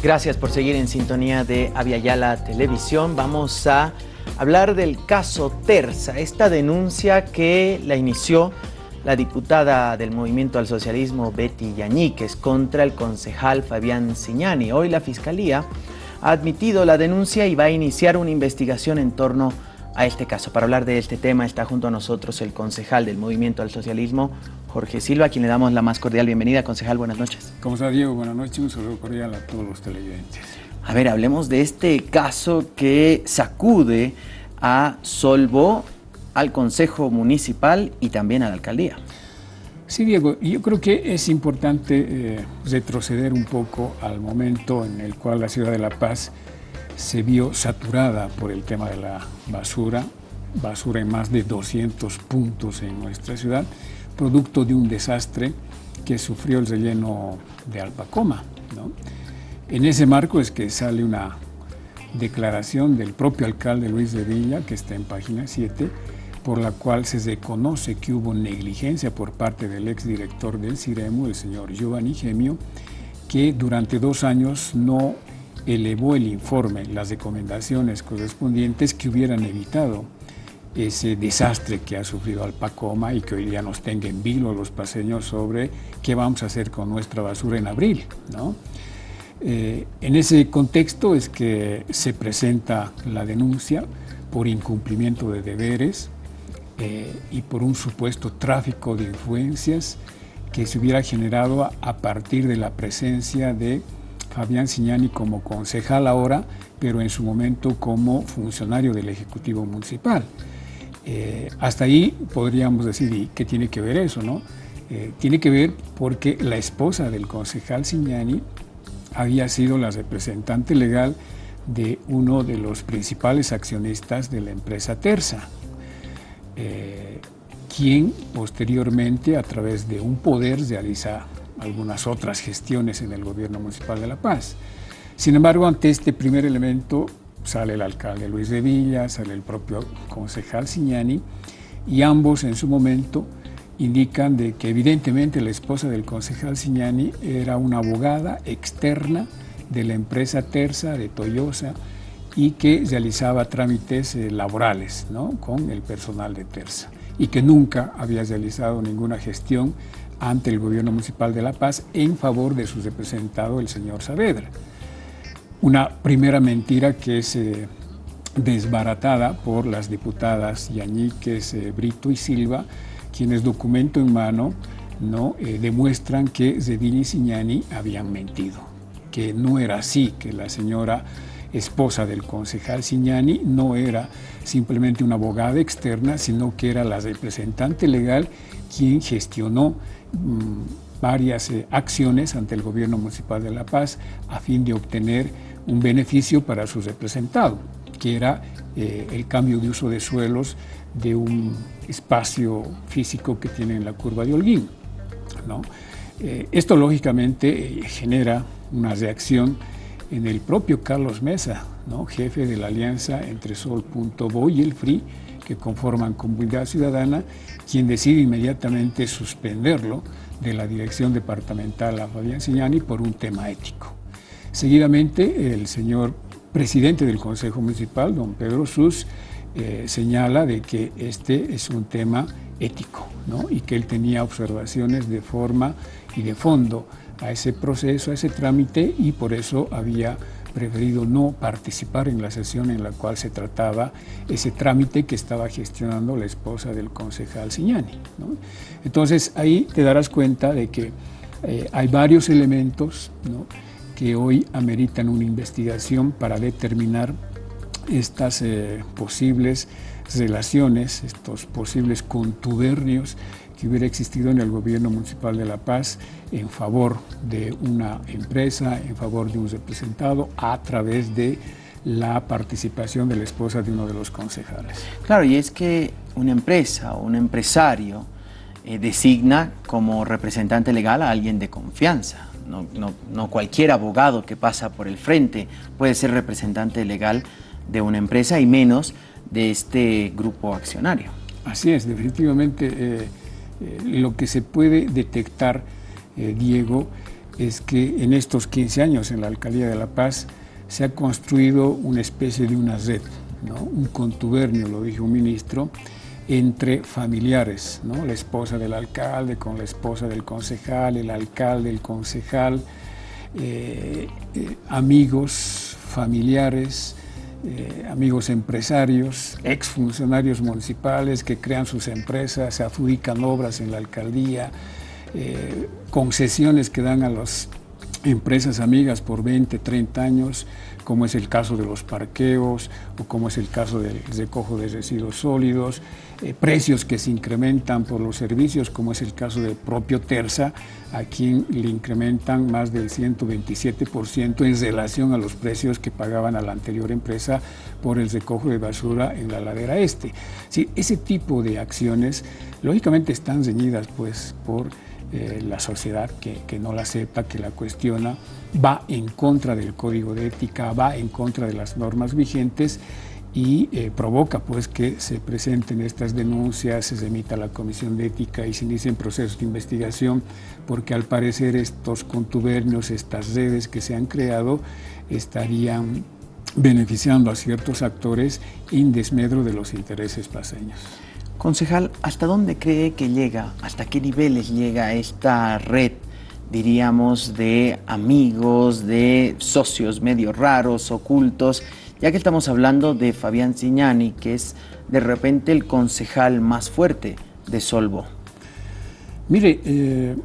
Gracias por seguir en sintonía de Aviala Televisión. Vamos a hablar del caso Terza, esta denuncia que la inició la diputada del Movimiento al Socialismo Betty Yañíquez contra el concejal Fabián Siñani. Hoy la Fiscalía ha admitido la denuncia y va a iniciar una investigación en torno a este caso. Para hablar de este tema está junto a nosotros el concejal del Movimiento al Socialismo, Jorge Silva, a quien le damos la más cordial bienvenida. Concejal, buenas noches. ¿Cómo está Diego? Buenas noches, un saludo cordial a todos los televidentes. A ver, hablemos de este caso que sacude a Solvo, al Consejo Municipal y también a la Alcaldía. Sí, Diego, yo creo que es importante eh, retroceder un poco al momento en el cual la ciudad de La Paz se vio saturada por el tema de la basura, basura en más de 200 puntos en nuestra ciudad, producto de un desastre que sufrió el relleno de Alpacoma. En ese marco es que sale una declaración del propio alcalde Luis de Villa, que está en página 7, por la cual se reconoce que hubo negligencia por parte del exdirector del CIREMO, el señor Giovanni Gemio, que durante dos años no elevó el informe, las recomendaciones correspondientes que hubieran evitado ese desastre que ha sufrido Alpacoma y que hoy día nos tenga en vilo los paseños sobre qué vamos a hacer con nuestra basura en abril. ¿no? Eh, en ese contexto es que se presenta la denuncia por incumplimiento de deberes eh, y por un supuesto tráfico de influencias que se hubiera generado a, partir de la presencia de Fabián Signani como concejal ahora, pero en su momento como funcionario del Ejecutivo Municipal. Eh, hasta ahí podríamos decir, ¿y qué tiene que ver eso? No? Eh, tiene que ver porque la esposa del concejal Signani había sido la representante legal de uno de los principales accionistas de la empresa Terza, eh, quien posteriormente a través de un poder realiza algunas otras gestiones en el gobierno municipal de La Paz. Sin embargo, ante este primer elemento, sale el alcalde Luis de Villa, sale el propio concejal Signani, y ambos en su momento indican de que evidentemente la esposa del concejal Signani era una abogada externa de la empresa Terza de Toyosa y que realizaba trámites eh, laborales ¿no? con el personal de Terza y que nunca había realizado ninguna gestión ante el gobierno municipal de La Paz en favor de su representado, el señor Saavedra. Una primera mentira que es eh, desbaratada por las diputadas Yañíquez, eh, Brito y Silva, quienes documento en mano ¿no? Eh, demuestran que Zedini y Signani habían mentido, que no era así, que la señora esposa del concejal Signani no era simplemente una abogada externa, sino que era la representante legal quien gestionó mm, varias acciones ante el gobierno municipal de La Paz a fin de obtener un beneficio para su representado, que era eh, el cambio de uso de suelos de un espacio físico que tiene en la curva de Holguín. Eh, esto lógicamente eh, genera una reacción en el propio Carlos Mesa, jefe de la alianza entre Sol.bo y el FRI, que conforman Comunidad Ciudadana, quien decide inmediatamente suspenderlo de la dirección departamental a Fabián Signani por un tema ético. Seguidamente, el señor presidente del Consejo Municipal, don Pedro Sus, eh, señala de que este es un tema ético y que él tenía observaciones de forma y de fondo a ese proceso, a ese trámite y por eso había preferido no participar en la sesión en la cual se trataba ese trámite que estaba gestionando la esposa del concejal Siñani. Entonces ahí te darás cuenta de que eh, hay varios elementos que hoy ameritan una investigación para determinar estas eh, posibles relaciones, estos posibles contubernios que hubiera existido en el gobierno municipal de La Paz en favor de una empresa, en favor de un representado, a través de la participación de la esposa de uno de los concejales. Claro, y es que una empresa o un empresario eh, designa como representante legal a alguien de confianza no, cualquier abogado que pasa por el frente puede ser representante legal de una empresa y menos de este grupo accionario. Así es, definitivamente eh, eh, lo que se puede detectar, eh, Diego, es que en estos 15 años en la Alcaldía de La Paz se ha construido una especie de una red, un contubernio, lo dijo un ministro, entre familiares, ¿no? la esposa del alcalde con la esposa del concejal, el alcalde, el concejal, eh, eh, amigos, familiares, eh, amigos empresarios, exfuncionarios municipales que crean sus empresas, se adjudican obras en la alcaldía, concesiones que dan a las empresas amigas por 20, 30 años, como es el caso de los parqueos o como es el caso del recojo de residuos sólidos, eh, precios que se incrementan por los servicios, como es el caso del propio Terza, a quien le incrementan más del 127% en relación a los precios que pagaban a la anterior empresa por el recojo de basura en la ladera este. Sí, ese tipo de acciones lógicamente están ceñidas pues, por eh, la sociedad que, que, no la acepta, que la cuestiona, va en contra del código de ética, va en contra de las normas vigentes y eh, provoca pues que se presenten estas denuncias, se emita la comisión de ética y se inicien procesos de investigación porque al parecer estos contubernios, estas redes que se han creado estarían beneficiando a ciertos actores en desmedro de los intereses paseños. Concejal, ¿hasta dónde cree que llega, hasta qué niveles llega esta red, diríamos, de amigos, de socios medio raros, ocultos? Ya que estamos hablando de Fabián Ciñani, que es de repente el concejal más fuerte de Solvo. Mire, eh,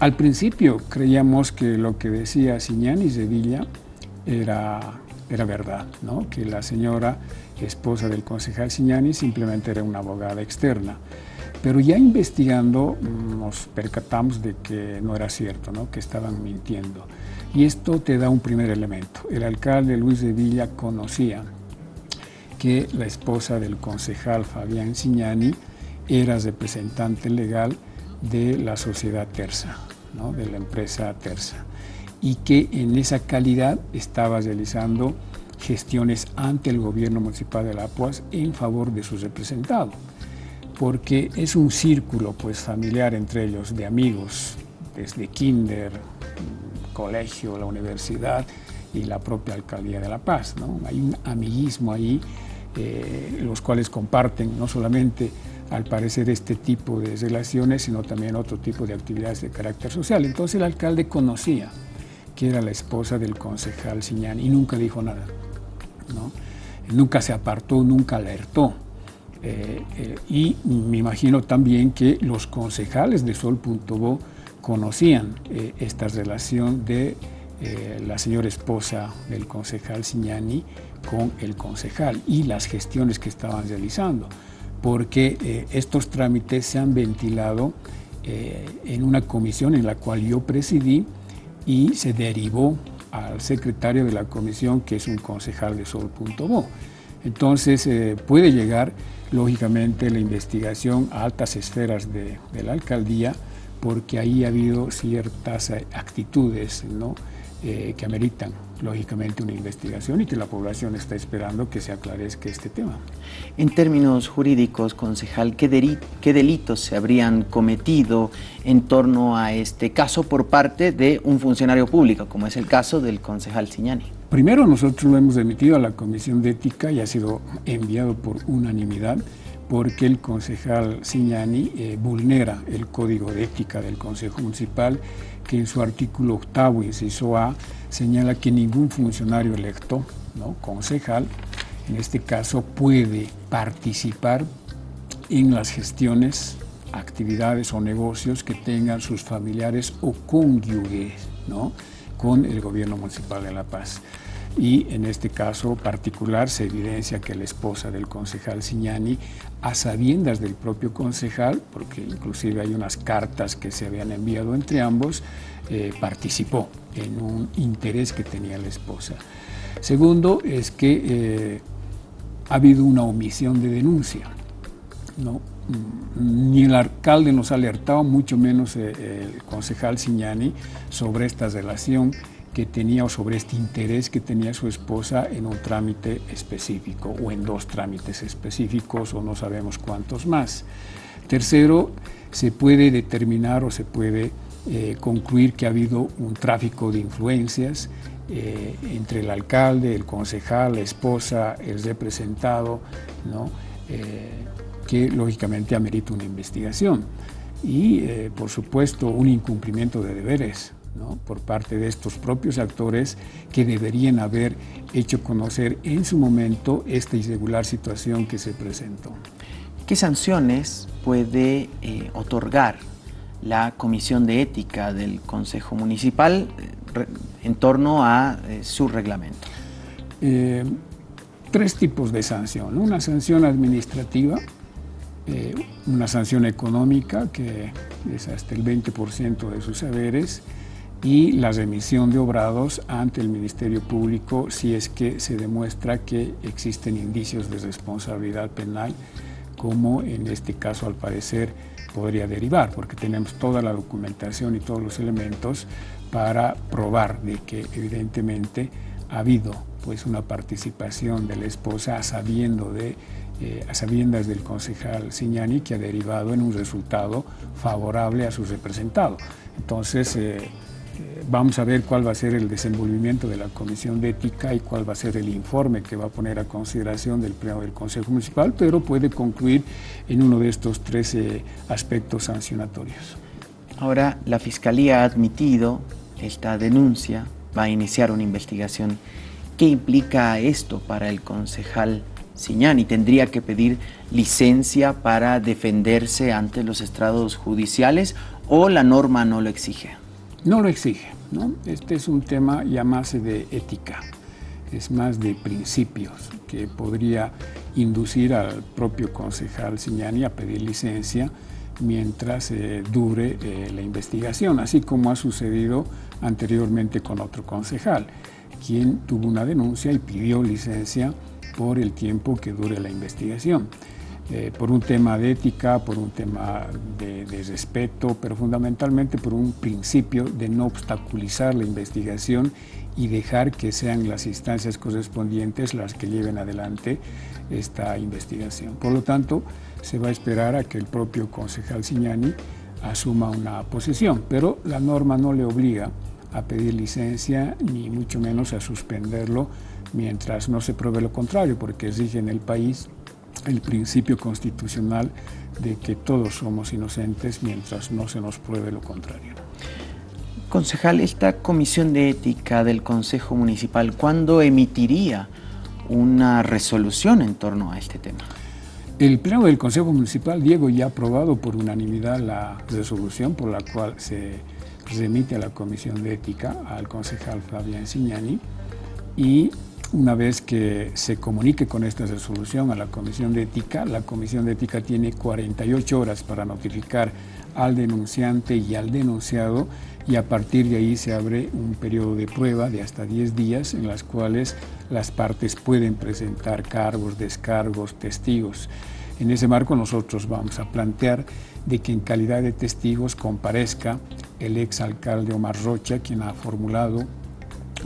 al, principio creíamos que lo que decía Ciñani Sevilla era, era verdad, ¿no? que la señora esposa del concejal Signani, simplemente era una abogada externa. Pero ya investigando mm, nos percatamos de que no era cierto, ¿no? que estaban mintiendo. Y esto te da un primer elemento. El alcalde Luis de Villa conocía que la esposa del concejal Fabián Signani era representante legal de la sociedad Terza, ¿no? de la empresa Terza, y que en esa calidad estaba realizando gestiones ante el gobierno municipal de La Paz en favor de su representado, porque es un círculo pues familiar entre ellos de amigos, desde kinder, colegio, la universidad y la propia alcaldía de La Paz. ¿no? Hay un amiguismo ahí, eh, los cuales comparten no solamente al parecer este tipo de relaciones, sino también otro tipo de actividades de carácter social. Entonces el alcalde conocía que era la esposa del concejal Siñán y nunca dijo nada. Nunca se apartó, nunca alertó. Eh, eh, y me imagino también que los concejales de Sol.bo conocían eh, esta relación de la señora esposa del concejal Signani con el concejal y las gestiones que estaban realizando, porque estos trámites se han ventilado en una comisión en la cual yo presidí y se derivó al secretario de la comisión, que es un concejal de Sol.bo. Entonces eh, puede llegar, lógicamente, la investigación a altas esferas de, de, la alcaldía, porque ahí ha habido ciertas actitudes ¿no? Eh, que ameritan lógicamente una investigación y que la población está esperando que se aclarezca este tema. En términos jurídicos, concejal, ¿qué, ¿qué, delitos se habrían cometido en torno a este caso por parte de un funcionario público, como es el caso del concejal Siñani? Primero, nosotros lo hemos emitido a la Comisión de Ética y ha sido enviado por unanimidad porque el concejal Siñani eh, vulnera el código de ética del Consejo Municipal que en su artículo octavo, inciso A, señala que ningún funcionario electo, concejal, en este caso, puede participar en las gestiones, actividades o negocios que tengan sus familiares o cónyuges con el gobierno municipal de La Paz y en este caso particular se evidencia que la esposa del concejal Siñani, a sabiendas del propio concejal, porque inclusive hay unas cartas que se habían enviado entre ambos, eh, participó en un interés que tenía la esposa. Segundo es que eh, ha habido una omisión de denuncia. ¿no? Ni el alcalde nos ha alertado, mucho menos eh, el concejal Siñani, sobre esta relación que tenía o sobre este interés que tenía su esposa en un trámite específico o en dos trámites específicos o no sabemos cuántos más. Tercero, se puede determinar o se puede eh, concluir que ha habido un tráfico de influencias eh, entre el alcalde, el concejal, la esposa, el representado. Eh, que lógicamente amerita una investigación. Y, por supuesto, un incumplimiento de deberes ¿no? por parte de estos propios actores que deberían haber hecho conocer en su momento esta irregular situación que se presentó. ¿Qué sanciones puede otorgar la Comisión de Ética del Consejo Municipal eh, en torno a eh, su reglamento? Eh, tres tipos de sanción. Una sanción administrativa, una sanción económica, que es hasta el 20% de sus saberes, y la remisión de obrados ante el Ministerio Público si es que se demuestra que existen indicios de responsabilidad penal, como en este caso al parecer podría derivar, porque tenemos toda la documentación y todos los elementos para probar de que evidentemente ha habido pues una participación de la esposa sabiendo de, eh, a sabiendas del concejal Signani que ha derivado en un resultado favorable a su representado. Entonces, eh, vamos a ver cuál va a ser el desenvolvimiento de la Comisión de Ética y cuál va a ser el informe que va a poner a consideración del Pleno del Consejo Municipal, pero puede concluir en uno de estos 13 aspectos sancionatorios. Ahora, la Fiscalía ha admitido esta denuncia, va a iniciar una investigación. ¿Qué implica esto para el concejal Siñani? ¿Tendría que pedir licencia para defenderse ante los estrados judiciales o la norma no lo exige? No lo exige. ¿no? Este es un tema ya más de ética, es más de principios que podría inducir al propio concejal Siñani a pedir licencia mientras eh, dure eh, la investigación, así como ha sucedido anteriormente con otro concejal, quien tuvo una denuncia y pidió licencia por el tiempo que dure la investigación. Eh, por un tema de ética, por un tema de, respeto, pero fundamentalmente por un principio de no obstaculizar la investigación y dejar que sean las instancias correspondientes las que lleven adelante esta investigación. Por lo tanto, se va a esperar a que el propio concejal Signani asuma una posición, pero la norma no le obliga a pedir licencia ni mucho menos a suspenderlo mientras no se pruebe lo contrario, porque exige en el país el principio constitucional de que todos somos inocentes mientras no se nos pruebe lo contrario. Concejal, esta comisión de ética del Consejo Municipal, ¿cuándo emitiría una resolución en torno a este tema? El Pleno del Consejo Municipal, Diego, ya ha aprobado por unanimidad la resolución por la cual se remite a la Comisión de Ética al concejal Fabián Signani y una vez que se comunique con esta resolución a la Comisión de Ética, la Comisión de Ética tiene 48 horas para notificar al denunciante y al denunciado y a partir de ahí se abre un periodo de prueba de hasta 10 días en las cuales las partes pueden presentar cargos, descargos, testigos. En ese marco nosotros vamos a plantear de que en calidad de testigos comparezca el ex alcalde Omar Rocha, quien ha formulado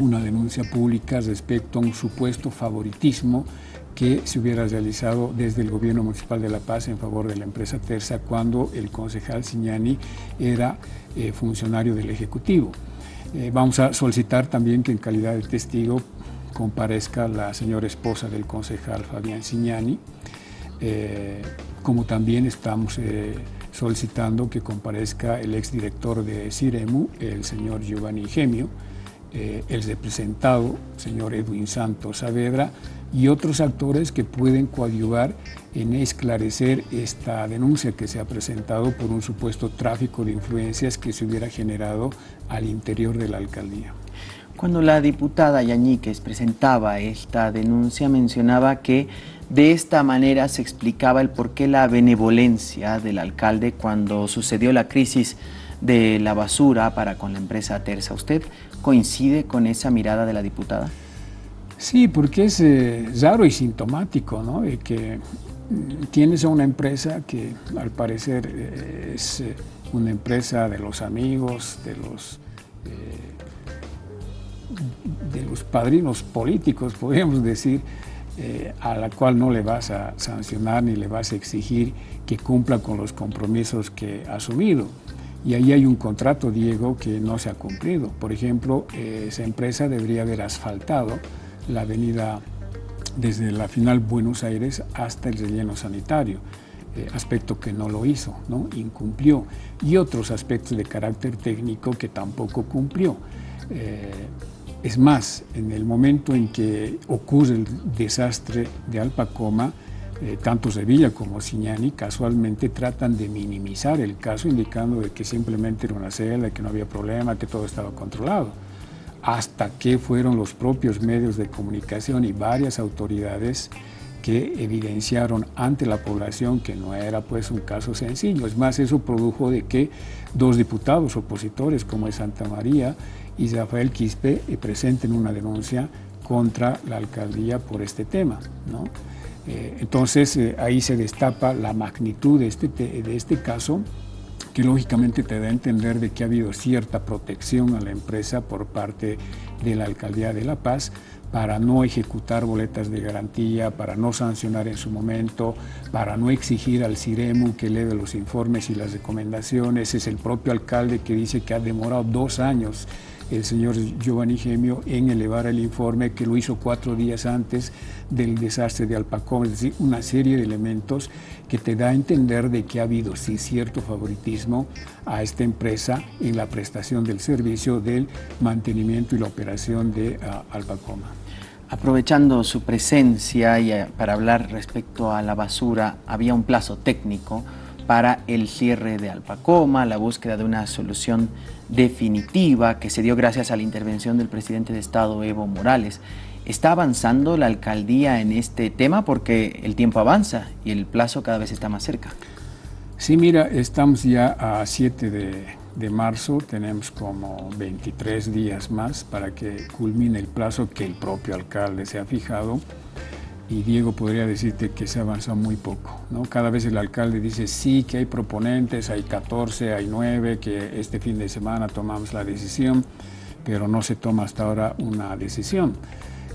una denuncia pública respecto a un supuesto favoritismo que se hubiera realizado desde el gobierno municipal de La Paz en favor de la empresa Terza cuando el concejal Signani era eh, funcionario del Ejecutivo. Eh, vamos a solicitar también que en calidad de testigo comparezca la señora esposa del concejal Fabián Signani, eh, como también estamos solicitando que comparezca el exdirector de CIREMU, el señor Giovanni Gemio, eh, el representado, señor Edwin Santos Saavedra, y otros actores que pueden coadyuvar en esclarecer esta denuncia que se ha presentado por un supuesto tráfico de influencias que se hubiera generado al interior de la alcaldía. Cuando la diputada Yañíquez presentaba esta denuncia, mencionaba que de esta manera se explicaba el por qué la benevolencia del alcalde cuando sucedió la crisis de la basura para con la empresa Terza. ¿Usted coincide con esa mirada de la diputada? Sí, porque es eh, raro y sintomático, ¿no? De que mm, tienes a una empresa que al parecer eh, es eh, una empresa de los amigos, de los, de los padrinos políticos, podríamos decir, a la cual no le vas a sancionar ni le vas a exigir que cumpla con los compromisos que ha asumido Y ahí hay un contrato, Diego, que no se ha cumplido. Por ejemplo, esa empresa debería haber asfaltado la avenida desde la final Buenos Aires hasta el relleno sanitario, eh, aspecto que no lo hizo, ¿no? incumplió, y otros aspectos de carácter técnico que tampoco cumplió. Eh, es más, en el momento en que ocurre el desastre de Alpacoma, eh, tanto Sevilla como Signani casualmente tratan de minimizar el caso, indicando de que simplemente era una celda, que no había problema, que todo estaba controlado. Hasta que fueron los propios medios de comunicación y varias autoridades que evidenciaron ante la población que no era pues un caso sencillo. Es más, eso produjo de que dos diputados opositores como es Santa María y Rafael Quispe eh, presenten una denuncia contra la alcaldía por este tema. ¿no? Eh, entonces eh, ahí se destapa la magnitud de este, de este caso que lógicamente te da a entender de que ha habido cierta protección a la empresa por parte de la Alcaldía de La Paz para no ejecutar boletas de garantía, para no sancionar en su momento, para no exigir al CIREMU que eleve los informes y las recomendaciones. Es el propio alcalde que dice que ha demorado dos años el señor Giovanni Gemio en elevar el informe que lo hizo cuatro días antes del desastre de Alpacón, es decir, una serie de elementos que te da a entender de que ha habido cierto favoritismo a esta empresa en la prestación del servicio del mantenimiento y la operación de uh, Alpacoma. Aprovechando su presencia y uh, para hablar respecto a la basura, había un plazo técnico para el cierre de Alpacoma, la búsqueda de una solución definitiva que se dio gracias a la intervención del presidente de Estado Evo Morales. ¿Está avanzando la alcaldía en este tema? Porque el tiempo avanza y el plazo cada vez está más cerca. Sí, mira, estamos ya a 7 de, de marzo, tenemos como 23 días más para que culmine el plazo que el propio alcalde se ha fijado y Diego podría decirte que se avanzó muy poco. ¿no? Cada vez el alcalde dice sí, que hay proponentes, hay 14, hay 9, que este fin de semana tomamos la decisión, pero no se toma hasta ahora una decisión.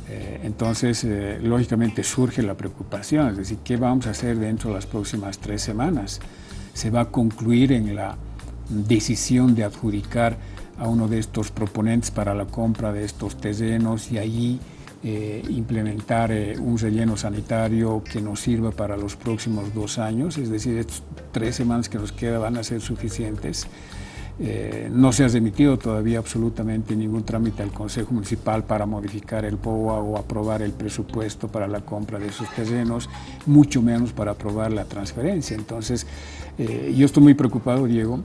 Eh, entonces, eh, lógicamente surge la preocupación, es decir, ¿qué vamos a hacer dentro de las próximas tres semanas? ¿Se va a concluir en la decisión de adjudicar a uno de estos proponentes para la compra de estos terrenos y allí eh, implementar eh, un relleno sanitario que nos sirva para los próximos dos años, es decir, tres semanas que nos quedan van a ser suficientes. Eh, no se ha remitido todavía absolutamente ningún trámite al Consejo Municipal para modificar el POA o aprobar el presupuesto para la compra de esos terrenos, mucho menos para aprobar la transferencia. Entonces, yo estoy muy preocupado, Diego,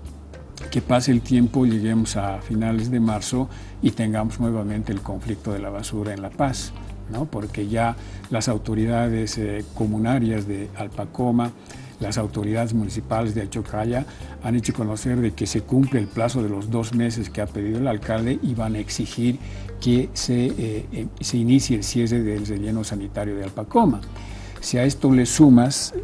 que pase el tiempo, lleguemos a finales de marzo y tengamos nuevamente el conflicto de la basura en La Paz, ¿no? porque ya las autoridades eh, comunarias de Alpacoma, las autoridades municipales de Achocaya han hecho conocer de que se cumple el plazo de los dos meses que ha pedido el alcalde y van a exigir que se, eh, eh, se inicie el cierre del relleno sanitario de Alpacoma. Si a esto le sumas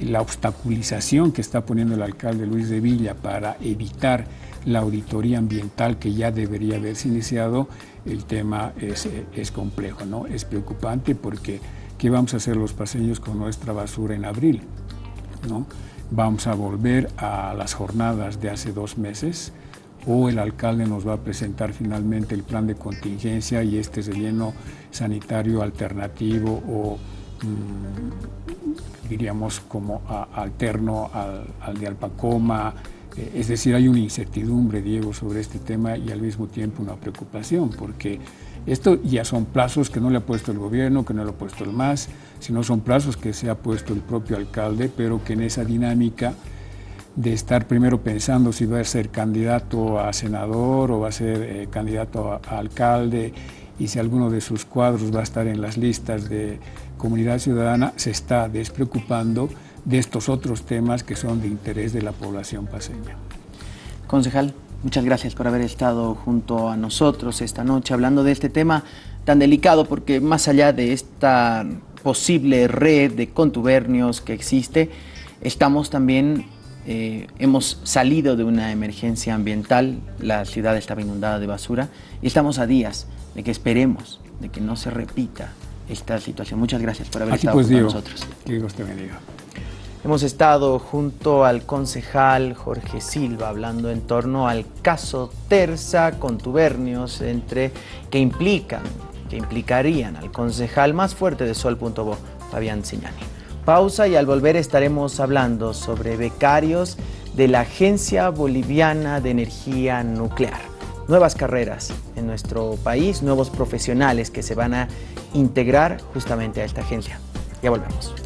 la obstaculización que está poniendo el alcalde Luis de Villa para evitar la auditoría ambiental que ya debería haberse iniciado, el tema es, es complejo, ¿no? Es preocupante porque ¿qué vamos a hacer los paseños con nuestra basura en abril? ¿no? Vamos a volver a las jornadas de hace dos meses o el alcalde nos va a presentar finalmente el plan de contingencia y este relleno sanitario alternativo o mm, diríamos como alterno al, de Alpacoma, eh, es decir, hay una incertidumbre, Diego, sobre este tema y al mismo tiempo una preocupación, porque esto ya son plazos que no le ha puesto el gobierno, que no le ha puesto el MAS, sino son plazos que se ha puesto el propio alcalde, pero que en esa dinámica de estar primero pensando si va a ser candidato a senador o va a ser eh, candidato a alcalde y si alguno de sus cuadros va a estar en las listas de comunidad ciudadana, se está despreocupando de estos otros temas que son de interés de la población paseña. Concejal, muchas gracias por haber estado junto a nosotros esta noche hablando de este tema tan delicado, porque más allá de esta posible red de contubernios que existe, estamos también eh, hemos salido de una emergencia ambiental, la ciudad estaba inundada de basura y estamos a días de que esperemos de que no se repita esta situación. Muchas gracias por haber estado pues, con nosotros. Que Dios te bendiga. Hemos estado junto al concejal Jorge Silva hablando en torno al caso Terza, contubernios entre que implican, que implicarían al concejal más fuerte de Sol.bo, Fabián Signani. Pausa y al volver estaremos hablando sobre becarios de la Agencia Boliviana de Energía Nuclear. Nuevas carreras en nuestro país, nuevos profesionales que se van a integrar justamente a esta agencia. Ya volvemos.